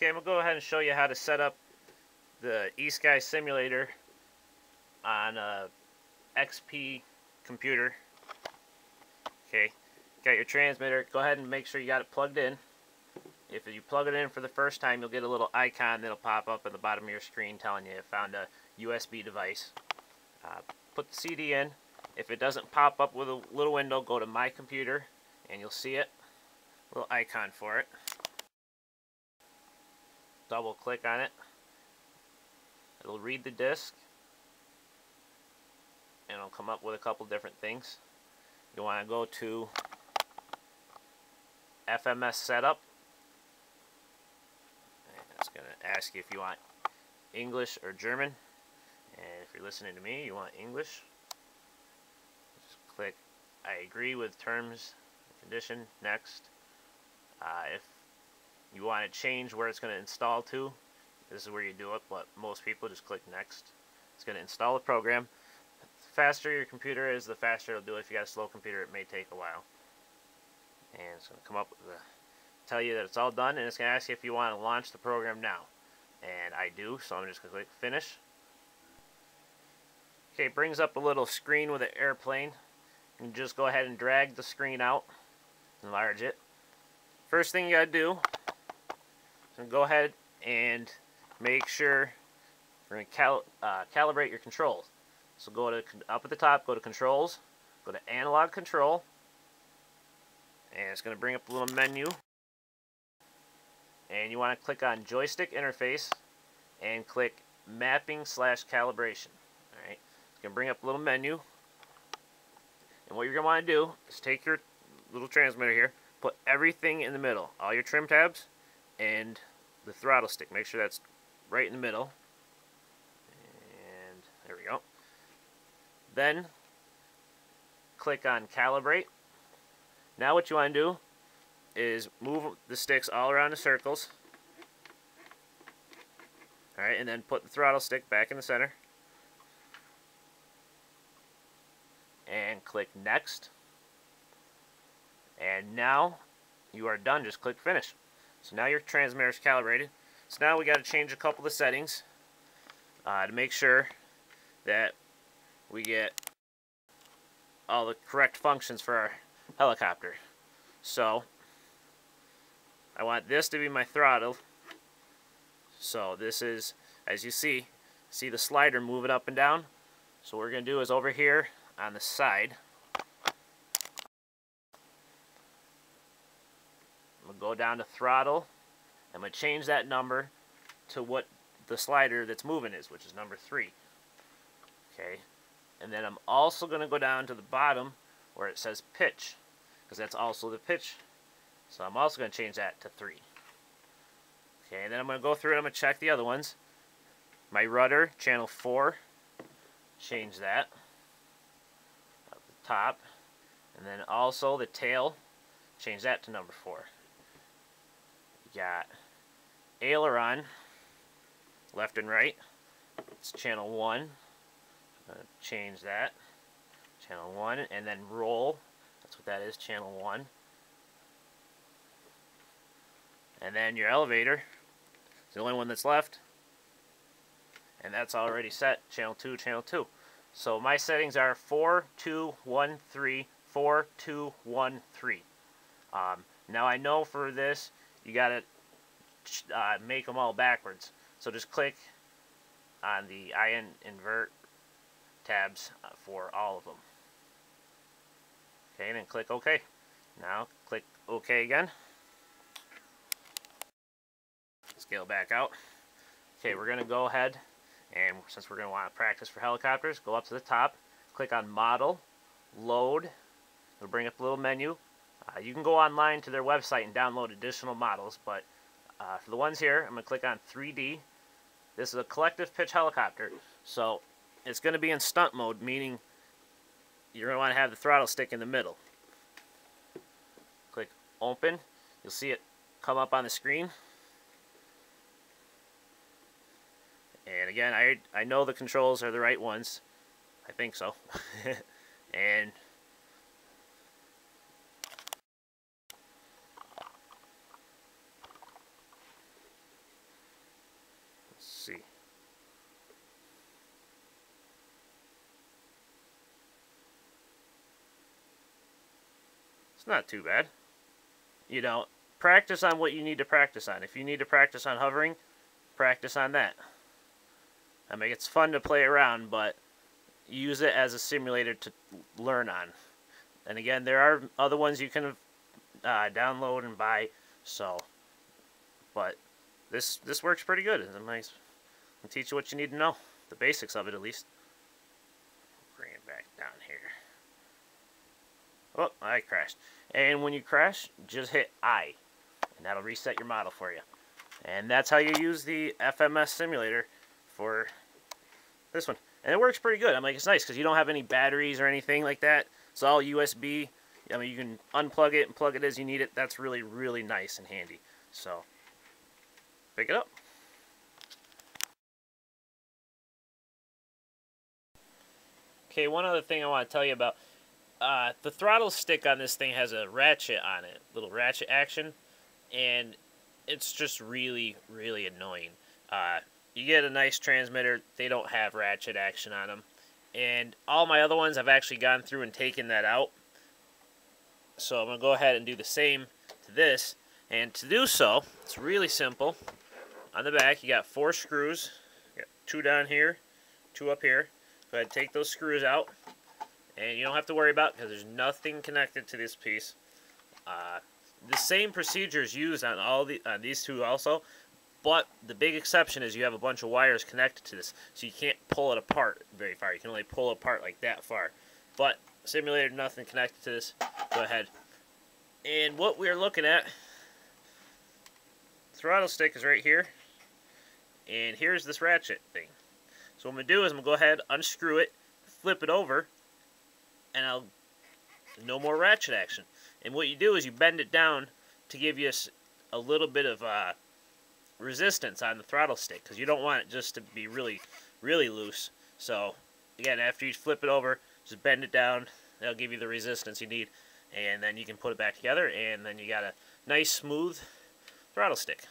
Okay, I'm going to go ahead and show you how to set up the eSky simulator on a XP computer. Okay, got your transmitter. Go ahead and make sure you got it plugged in. If you plug it in for the first time, you'll get a little icon that'll pop up at the bottom of your screen telling you it found a USB device. Uh, put the CD in. If it doesn't pop up with a little window, go to My Computer and you'll see it. Little icon for it. Double click on it. It'll read the disk and it'll come up with a couple different things. You want to go to FMS setup. And it's going to ask you if you want English or German. And if you're listening to me, you want English. Just click I agree with terms and condition. Next. Uh, if you want to change where it's going to install to, this is where you do it, but most people just click next. It's going to install the program. The faster your computer is, the faster it'll do it. If you got a slow computer, it may take a while. And it's going to come up with tell you that it's all done, and it's going to ask you if you want to launch the program now. And I do, so I'm just going to click finish. Okay, brings up a little screen with an airplane. You can just go ahead and drag the screen out, enlarge it. First thing you got to do go ahead and make sure we're going to cal uh, calibrate your controls. So go to up at the top, go to controls, go to analog control, and it's going to bring up a little menu. And you want to click on joystick interface and click mapping slash calibration. Alright, it's going to bring up a little menu. And what you're going to want to do is take your little transmitter here, put everything in the middle, all your trim tabs and the throttle stick. Make sure that's right in the middle. And there we go. Then click on calibrate. Now what you want to do is move the sticks all around the circles. Alright, and then put the throttle stick back in the center. And click next. And now you are done. Just click finish. So now your transmitter is calibrated. So now we got to change a couple of settings uh, to make sure that we get all the correct functions for our helicopter. So I want this to be my throttle. So this is, as you see, see the slider moving up and down. So what we're going to do is over here on the side, Go down to throttle. I'm going to change that number to what the slider that's moving is, which is number 3. Okay, and then I'm also going to go down to the bottom where it says pitch, because that's also the pitch. So I'm also going to change that to 3. Okay, and then I'm going to go through and I'm going to check the other ones. My rudder, channel 4, change that at the top. And then also the tail, change that to number 4. Got aileron, left and right. It's channel 1. change that. Channel 1. And then roll. That's what that is, channel 1. And then your elevator. It's the only one that's left. And that's already set. Channel 2, channel 2. So my settings are 4, 2, 1, 3, 4, 2, 1, 3. Um, now I know for this, you got to uh, make them all backwards. So just click on the IN invert tabs for all of them. Okay, and then click OK. Now click OK again. Scale back out. Okay, we're going to go ahead and since we're going to want to practice for helicopters, go up to the top, click on Model, Load. It'll bring up a little menu. Uh, you can go online to their website and download additional models, but uh, for the ones here, I'm going to click on 3D. This is a collective pitch helicopter, so it's going to be in stunt mode, meaning you're going to want to have the throttle stick in the middle. Click Open. You'll see it come up on the screen. And again, I, I know the controls are the right ones. I think so. and It's not too bad. You know, practice on what you need to practice on. If you need to practice on hovering, practice on that. I mean, it's fun to play around, but use it as a simulator to learn on. And again, there are other ones you can uh, download and buy. So, but this this works pretty good. It's nice. I'll teach you what you need to know, the basics of it at least. Bring it back down here. Oh, I crashed. And when you crash, just hit I, and that'll reset your model for you. And that's how you use the FMS simulator for this one. And it works pretty good. I'm like, it's nice because you don't have any batteries or anything like that. It's all USB. I mean, you can unplug it and plug it as you need it. That's really, really nice and handy. So, pick it up. Okay, one other thing I want to tell you about. Uh, the throttle stick on this thing has a ratchet on it, little ratchet action, and it's just really, really annoying. Uh, you get a nice transmitter, they don't have ratchet action on them. And all my other ones, I've actually gone through and taken that out. So I'm going to go ahead and do the same to this. And to do so, it's really simple. On the back, you got four screws. You got two down here, two up here. Go ahead and take those screws out. And you don't have to worry about because there's nothing connected to this piece. Uh, the same procedure is used on all the on these two also, but the big exception is you have a bunch of wires connected to this, so you can't pull it apart very far. You can only pull it apart like that far. But simulator, nothing connected to this. Go ahead. And what we're looking at, throttle stick is right here, and here's this ratchet thing. So what I'm going to do is I'm going to go ahead, unscrew it, flip it over, and I'll no more ratchet action. And what you do is you bend it down to give you a, a little bit of uh, resistance on the throttle stick because you don't want it just to be really, really loose. So again, after you flip it over, just bend it down. That'll give you the resistance you need. And then you can put it back together and then you got a nice smooth throttle stick.